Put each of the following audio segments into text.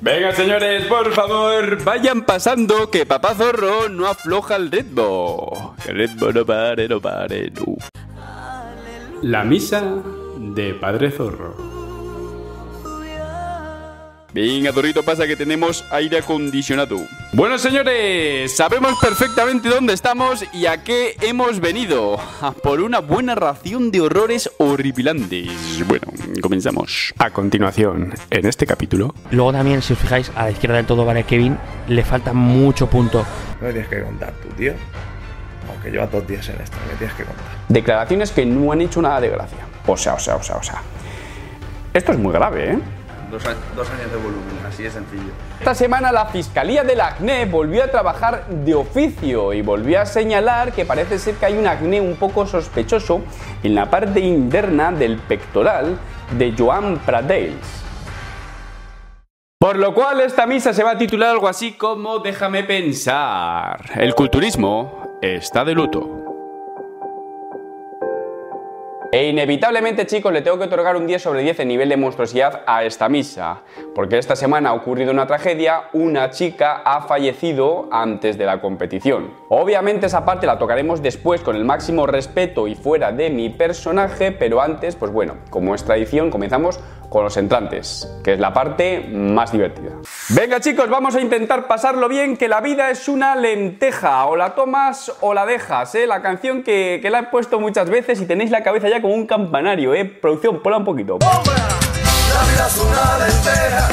Venga, señores, por favor, vayan pasando que papá zorro no afloja el ritmo. El ritmo no pare, no pare, no. La misa de Padre Zorro. Venga, Zorrito, pasa que tenemos aire acondicionado. Bueno, señores, sabemos perfectamente dónde estamos y a qué hemos venido. A por una buena ración de horrores horripilantes. Bueno, comenzamos. A continuación, en este capítulo... Luego también, si os fijáis, a la izquierda del todo, vale, Kevin, le falta mucho punto. No me tienes que contar tú, tío. Aunque lleva dos días en esto, me tienes que contar. Declaraciones que no han hecho nada de gracia. O sea, o sea, o sea, o sea. Esto es muy grave, ¿eh? Dos, años de volumen, así de sencillo. Esta semana la Fiscalía del Acné volvió a trabajar de oficio y volvió a señalar que parece ser que hay un acné un poco sospechoso en la parte interna del pectoral de Joan Pradels. Por lo cual esta misa se va a titular algo así como Déjame pensar. El culturismo está de luto. E inevitablemente, chicos, le tengo que otorgar un 10 sobre 10 en nivel de monstruosidad a esta misa, porque esta semana ha ocurrido una tragedia, una chica ha fallecido antes de la competición. Obviamente esa parte la tocaremos después con el máximo respeto y fuera de mi personaje, pero antes, pues bueno, como es tradición, comenzamos con los entrantes, que es la parte más divertida. Venga chicos, vamos a intentar pasarlo bien, que la vida es una lenteja, o la tomas o la dejas, ¿eh? La canción que, que la he puesto muchas veces y tenéis la cabeza ya como un campanario, ¿eh? Producción, ponla un poquito. La vida es una lenteja,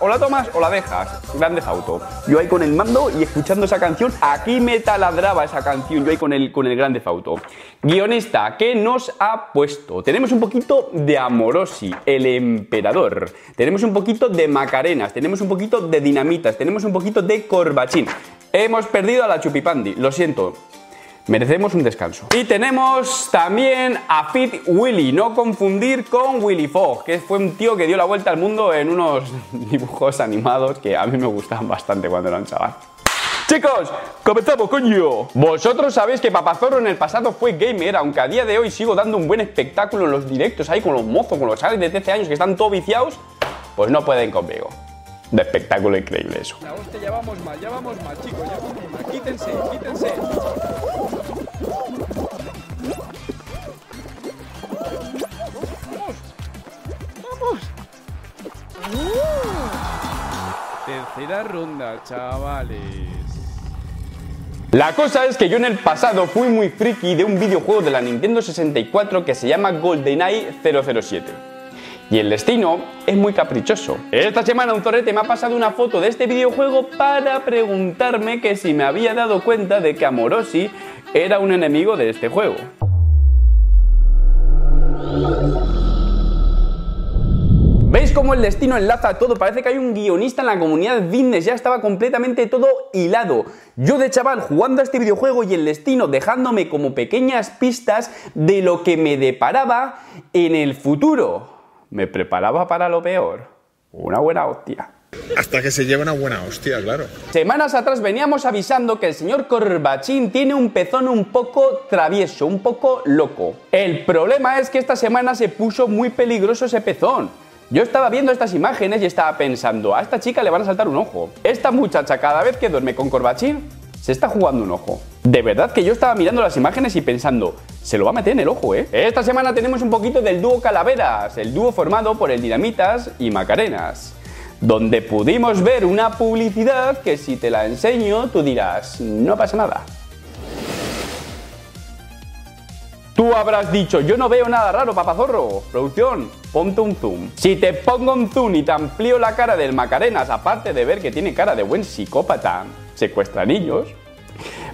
o la tomas o la dejas. Grande Auto. Yo ahí con el mando y escuchando esa canción, aquí me taladraba esa canción, yo ahí con el, con el Grande Auto. Guionista, ¿qué nos ha puesto? Tenemos un poquito de Amorosi, el emperador. Tenemos un poquito de Macarenas, tenemos un poquito de Dinamitas, tenemos un poquito de Corbachín. Hemos perdido a la Chupipandi, lo siento. Merecemos un descanso. Y tenemos también a Fit Willy, no confundir con Willy Fogg, que fue un tío que dio la vuelta al mundo en unos dibujos animados que a mí me gustaban bastante cuando era un chaval. Chicos, comenzamos, coño. Vosotros sabéis que Papazorro en el pasado fue gamer, aunque a día de hoy sigo dando un buen espectáculo en los directos ahí con los mozos, con los chavales de 13 años que están todos viciados, pues no pueden conmigo. De espectáculo increíble eso. La hostia, ya vamos mal, ya vamos mal, chicos, ya vamos mal. Quítense, quítense. Tercera ronda, chavales. La cosa es que yo en el pasado fui muy friki de un videojuego de la Nintendo 64 que se llama GoldenEye 007. Y el destino es muy caprichoso. Esta semana un zorrete me ha pasado una foto de este videojuego para preguntarme que si me había dado cuenta de que Amorosi era un enemigo de este juego. ¿Veis cómo el destino enlaza todo? Parece que hay un guionista en la comunidad business, ya estaba completamente todo hilado. Yo de chaval jugando a este videojuego y el destino dejándome como pequeñas pistas de lo que me deparaba en el futuro. Me preparaba para lo peor. Una buena hostia. Hasta que se lleva una buena hostia, claro. Semanas atrás veníamos avisando que el señor Corbachín tiene un pezón un poco travieso, un poco loco. El problema es que esta semana se puso muy peligroso ese pezón. Yo estaba viendo estas imágenes y estaba pensando, a esta chica le van a saltar un ojo. Esta muchacha cada vez que duerme con Corbachín se está jugando un ojo. De verdad que yo estaba mirando las imágenes y pensando, se lo va a meter en el ojo, ¿eh? Esta semana tenemos un poquito del dúo Calaveras, el dúo formado por el Dinamitas y Macarenas donde pudimos ver una publicidad que si te la enseño tú dirás, no pasa nada. Tú habrás dicho, yo no veo nada raro, papazorro. Producción, ponte un zoom. Si te pongo un zoom y te amplío la cara del Macarenas, aparte de ver que tiene cara de buen psicópata, secuestra niños,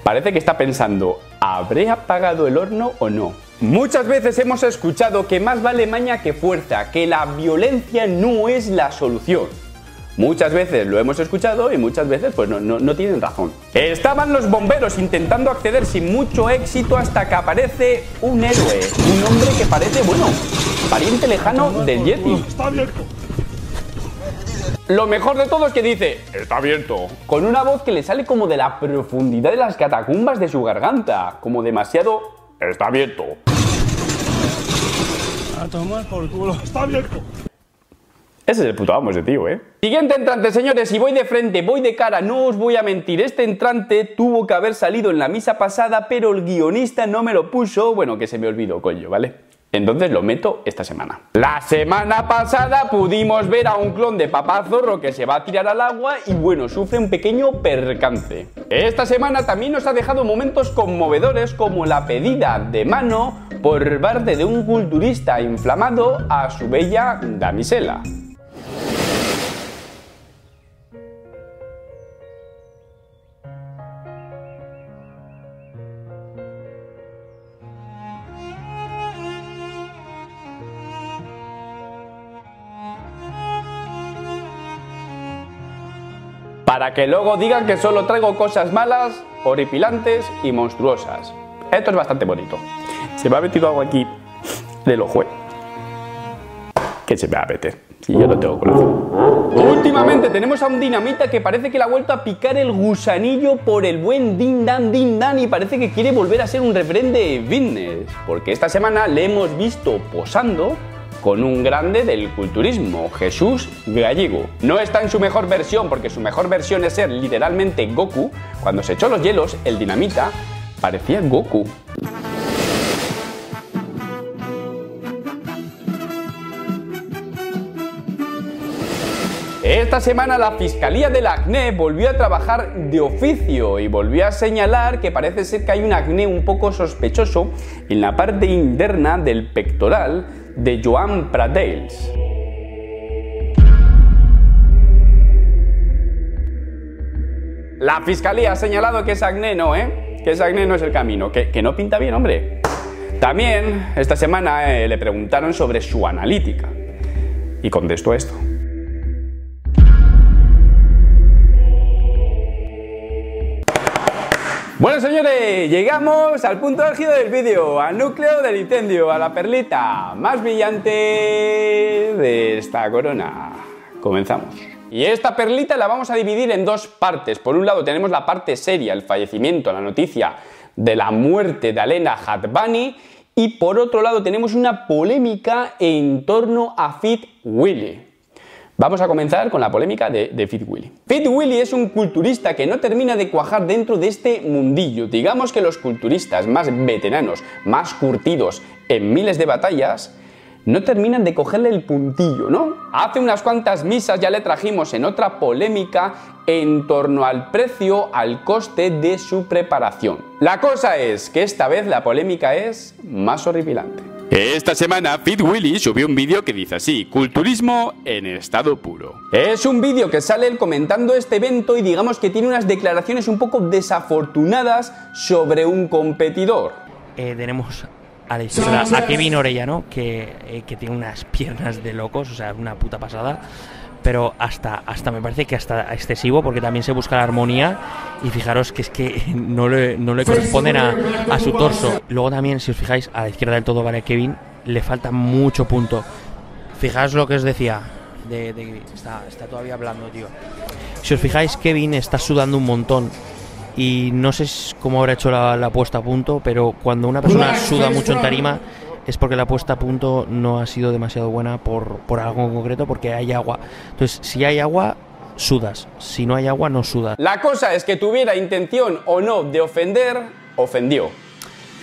parece que está pensando, ¿habré apagado el horno o no? Muchas veces hemos escuchado que más vale maña que fuerza, que la violencia no es la solución. Muchas veces lo hemos escuchado y muchas veces pues no, no, tienen razón. Estaban los bomberos intentando acceder sin mucho éxito hasta que aparece un héroe, un hombre que parece, bueno, pariente lejano del Yeti. Lo mejor de todo es que dice, está abierto, con una voz que le sale como de la profundidad de las catacumbas de su garganta, como demasiado, está abierto. A tomar por culo. Está abierto. Ese es el puto amo ese tío, ¿eh? Siguiente entrante, señores, y voy de frente, voy de cara, no os voy a mentir. Este entrante tuvo que haber salido en la misa pasada, pero el guionista no me lo puso. Bueno, que se me olvidó, coño, ¿vale? Entonces lo meto esta semana. La semana pasada pudimos ver a un clon de papá zorro que se va a tirar al agua y bueno, sufre un pequeño percance. Esta semana también nos ha dejado momentos conmovedores como la pedida de mano por parte de un culturista inflamado a su bella damisela. Para que luego digan que solo traigo cosas malas, horripilantes y monstruosas. Esto es bastante bonito. Se me ha metido algo aquí del ojo. ¿eh? Que se me va a meter. Si yo no tengo corazón. Últimamente tenemos a un dinamita que parece que le ha vuelto a picar el gusanillo por el buen Din Dan Din Dan y parece que quiere volver a ser un referente de fitness. Porque esta semana le hemos visto posando con un grande del culturismo, Jesús Gallego. No está en su mejor versión porque su mejor versión es ser literalmente Goku. Cuando se echó los hielos, el dinamita parecía Goku. Esta semana la Fiscalía del Acné volvió a trabajar de oficio y volvió a señalar que parece ser que hay un acné un poco sospechoso en la parte interna del pectoral de Joan Pradels. La fiscalía ha señalado que es acné no, ¿eh? Que ese acné no es el camino, que, no pinta bien, hombre. También esta semana eh, le preguntaron sobre su analítica y contestó esto. Bueno señores, llegamos al punto álgido del vídeo, al núcleo del incendio, a la perlita más brillante de esta corona. Comenzamos. Y esta perlita la vamos a dividir en dos partes. Por un lado tenemos la parte seria, el fallecimiento, la noticia de la muerte de Alena Hadbani y por otro lado tenemos una polémica en torno a Fit Willy. Vamos a comenzar con la polémica de, Fit Willy. Fit Willy es un culturista que no termina de cuajar dentro de este mundillo. Digamos que los culturistas más veteranos, más curtidos en miles de batallas, no terminan de cogerle el puntillo, ¿no? Hace unas cuantas misas ya le trajimos en otra polémica en torno al precio, al coste de su preparación. La cosa es que esta vez la polémica es más horripilante. Esta semana Fit Willy subió un vídeo que dice así, culturismo en estado puro. Es un vídeo que sale él comentando este evento y digamos que tiene unas declaraciones un poco desafortunadas sobre un competidor. Eh, tenemos a la izquierda a Kevin Orellano, que, eh, que tiene unas piernas de locos, o sea, una puta pasada pero hasta, hasta me parece que hasta excesivo porque también se busca la armonía y fijaros que es que no le, no le corresponden a, a, su torso. Luego también, si os fijáis, a la izquierda del todo vale Kevin, le falta mucho punto. Fijaos lo que os decía, de, de está, está, todavía hablando, tío. Si os fijáis, Kevin está sudando un montón. Y no sé cómo habrá hecho la, la puesta a punto, pero cuando una persona suda mucho en tarima, es porque la puesta a punto no ha sido demasiado buena por, por algo en concreto, porque hay agua. Entonces, si hay agua, sudas. Si no hay agua, no sudas. La cosa es que tuviera intención o no de ofender, ofendió.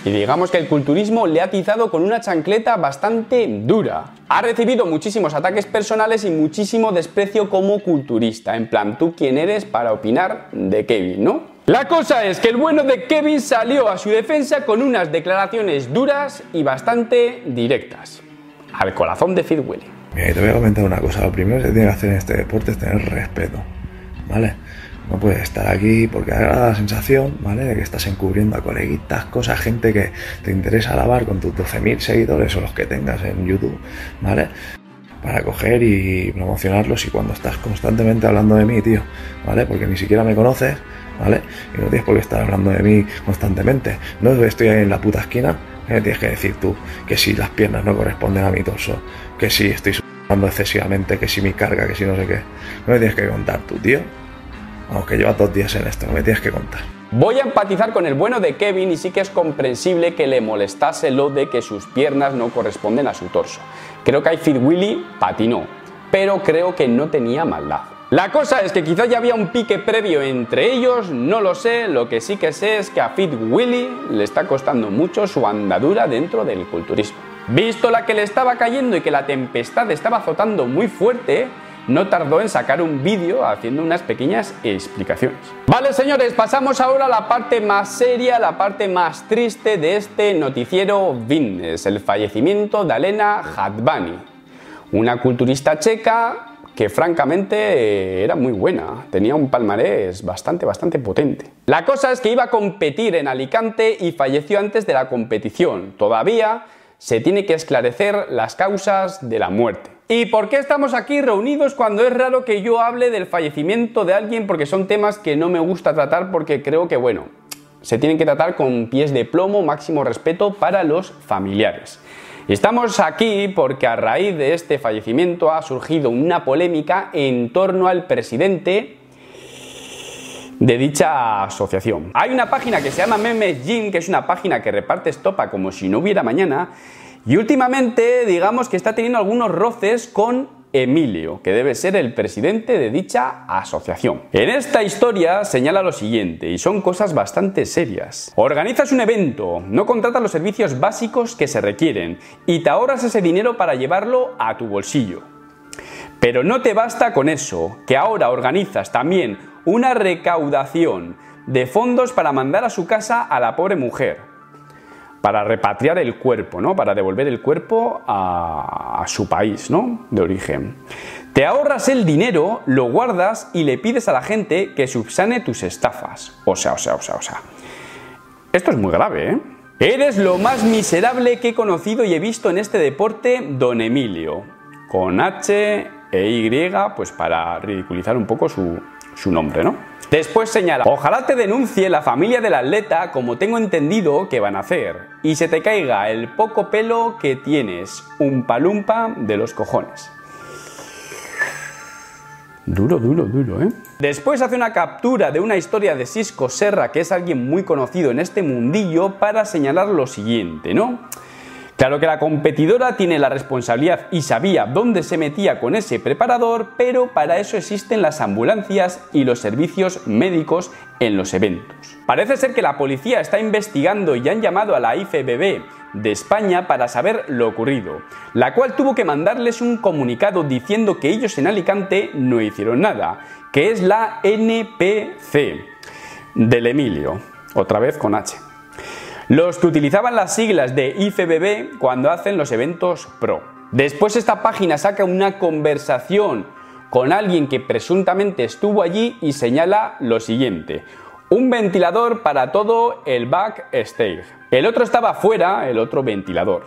Y digamos que el culturismo le ha atizado con una chancleta bastante dura. Ha recibido muchísimos ataques personales y muchísimo desprecio como culturista. En plan, ¿tú quién eres para opinar de Kevin, no? La cosa es que el bueno de Kevin salió a su defensa con unas declaraciones duras y bastante directas. Al corazón de Fit Willy. Mira, te voy a comentar una cosa. Lo primero que se tiene que hacer en este deporte es tener respeto. ¿Vale? No puedes estar aquí porque da la sensación, ¿vale? De que estás encubriendo a coleguitas, cosas, gente que te interesa alabar con tus 12.000 seguidores o los que tengas en YouTube, ¿vale? Para coger y promocionarlos y cuando estás constantemente hablando de mí, tío, ¿vale? Porque ni siquiera me conoces, ¿vale? Y no tienes por qué estar hablando de mí constantemente. No estoy en la puta esquina, me tienes que decir tú que si las piernas no corresponden a mi torso, que si estoy sudando excesivamente, que si mi carga, que si no sé qué. No me tienes que contar tú, tío. Vamos, que lleva dos días en esto, no me tienes que contar. Voy a empatizar con el bueno de Kevin y sí que es comprensible que le molestase lo de que sus piernas no corresponden a su torso. Creo que hay Fit Willy patinó. pero creo que no tenía maldad. La cosa es que quizás ya había un pique previo entre ellos, no lo sé, lo que sí que sé es que a Fit Willy le está costando mucho su andadura dentro del culturismo. Visto la que le estaba cayendo y que la tempestad estaba azotando muy fuerte, no tardó en sacar un vídeo haciendo unas pequeñas explicaciones. Vale, señores, pasamos ahora a la parte más seria, la parte más triste de este noticiero Fitness, el fallecimiento de Alena Hadbani, una culturista checa que francamente eh, era muy buena, tenía un palmarés bastante, bastante potente. La cosa es que iba a competir en Alicante y falleció antes de la competición. Todavía se tiene que esclarecer las causas de la muerte. ¿Y por qué estamos aquí reunidos cuando es raro que yo hable del fallecimiento de alguien? Porque son temas que no me gusta tratar porque creo que, bueno, se tienen que tratar con pies de plomo, máximo respeto para los familiares. Estamos aquí porque a raíz de este fallecimiento ha surgido una polémica en torno al presidente de dicha asociación. Hay una página que se llama Memes Gym, que es una página que reparte estopa como si no hubiera mañana, y últimamente digamos que está teniendo algunos roces con Emilio, que debe ser el presidente de dicha asociación. En esta historia señala lo siguiente, y son cosas bastante serias. Organizas un evento, no contratas los servicios básicos que se requieren, y te ahorras ese dinero para llevarlo a tu bolsillo. Pero no te basta con eso, que ahora organizas también una recaudación de fondos para mandar a su casa a la pobre mujer, para repatriar el cuerpo, ¿no? Para devolver el cuerpo a, su país, ¿no? De origen. Te ahorras el dinero, lo guardas y le pides a la gente que subsane tus estafas. O sea, o sea, o sea, o sea. Esto es muy grave, ¿eh? Eres lo más miserable que he conocido y he visto en este deporte, don Emilio. Con H e Y, pues para ridiculizar un poco su, su nombre, ¿no? Después señala, ojalá te denuncie la familia del atleta como tengo entendido que van a hacer y se te caiga el poco pelo que tienes, un palumpa de los cojones. Duro, duro, duro, ¿eh? Después hace una captura de una historia de Cisco Serra, que es alguien muy conocido en este mundillo, para señalar lo siguiente, ¿no? Claro que la competidora tiene la responsabilidad y sabía dónde se metía con ese preparador, pero para eso existen las ambulancias y los servicios médicos en los eventos. Parece ser que la policía está investigando y han llamado a la IFBB de España para saber lo ocurrido, la cual tuvo que mandarles un comunicado diciendo que ellos en Alicante no hicieron nada, que es la NPC del Emilio, otra vez con H. Los que utilizaban las siglas de IFBB cuando hacen los eventos pro. Después esta página saca una conversación con alguien que presuntamente estuvo allí y señala lo siguiente. Un ventilador para todo el backstage. El otro estaba fuera, el otro ventilador.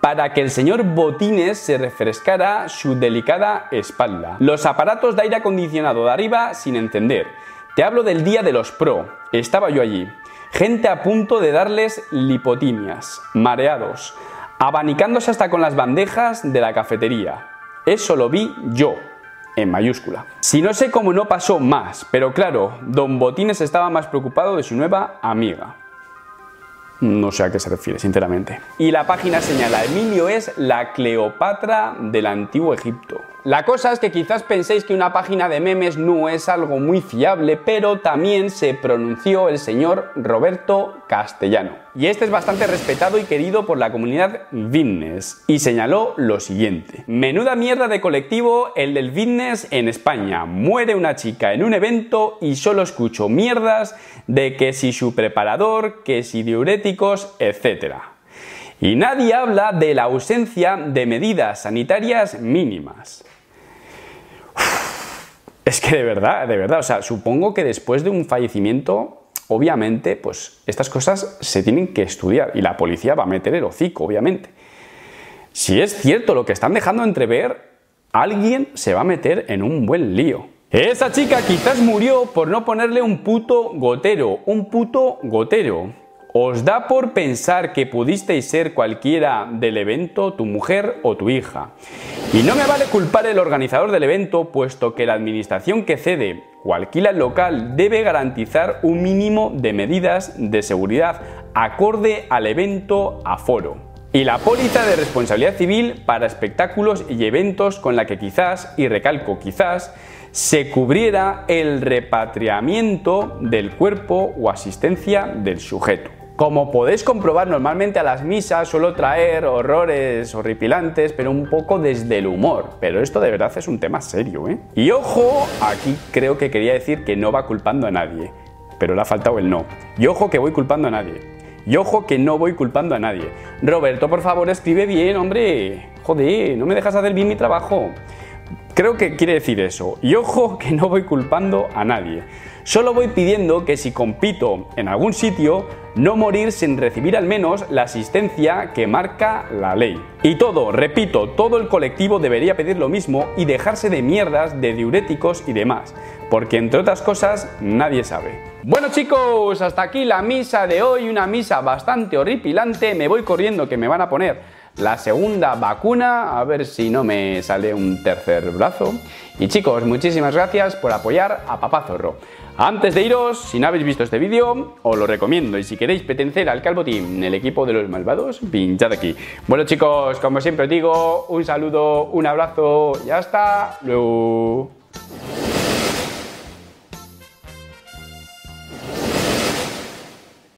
Para que el señor Botines se refrescara su delicada espalda. Los aparatos de aire acondicionado de arriba sin encender. Te hablo del día de los pro. Estaba yo allí. Gente a punto de darles lipotimias, mareados, abanicándose hasta con las bandejas de la cafetería. Eso lo vi yo, en mayúscula. Si no sé cómo no pasó más, pero claro, don Botines estaba más preocupado de su nueva amiga. No sé a qué se refiere, sinceramente. Y la página señala, Emilio es la Cleopatra del antiguo Egipto. La cosa es que quizás penséis que una página de memes no es algo muy fiable, pero también se pronunció el señor Roberto Castellano. Y este es bastante respetado y querido por la comunidad fitness. Y señaló lo siguiente. Menuda mierda de colectivo el del fitness en España. Muere una chica en un evento y solo escucho mierdas de que si su preparador, que si diuréticos, etcétera. Y nadie habla de la ausencia de medidas sanitarias mínimas. Es que de verdad, de verdad, o sea, supongo que después de un fallecimiento, obviamente, pues estas cosas se tienen que estudiar y la policía va a meter el hocico, obviamente. Si es cierto lo que están dejando entrever, alguien se va a meter en un buen lío. Esa chica quizás murió por no ponerle un puto gotero, un puto gotero. ¿Os da por pensar que pudisteis ser cualquiera del evento, tu mujer o tu hija? Y no me vale culpar el organizador del evento, puesto que la administración que cede o alquila el local debe garantizar un mínimo de medidas de seguridad acorde al evento aforo. Y la póliza de responsabilidad civil para espectáculos y eventos con la que quizás, y recalco quizás, se cubriera el repatriamiento del cuerpo o asistencia del sujeto. Como podéis comprobar, normalmente a las misas suelo traer horrores horripilantes, pero un poco desde el humor. Pero esto de verdad es un tema serio, ¿eh? Y ojo, aquí creo que quería decir que no va culpando a nadie, pero le ha faltado el no. Y ojo que voy culpando a nadie. Y ojo que no voy culpando a nadie. Roberto, por favor, escribe bien, hombre. Joder, no me dejas hacer bien mi trabajo. Creo que quiere decir eso. Y ojo que no voy culpando a nadie. Solo voy pidiendo que si compito en algún sitio, no morir sin recibir al menos la asistencia que marca la ley. Y todo, repito, todo el colectivo debería pedir lo mismo y dejarse de mierdas, de diuréticos y demás, porque entre otras cosas nadie sabe. Bueno chicos, hasta aquí la misa de hoy, una misa bastante horripilante, me voy corriendo que me van a poner la segunda vacuna, a ver si no me sale un tercer brazo. Y chicos, muchísimas gracias por apoyar a Papá Zorro. Antes de iros, si no habéis visto este vídeo, os lo recomiendo. Y si queréis pertenecer al Calvo Team, el equipo de los malvados, pinchad aquí. Bueno chicos, como siempre os digo, un saludo, un abrazo y hasta luego.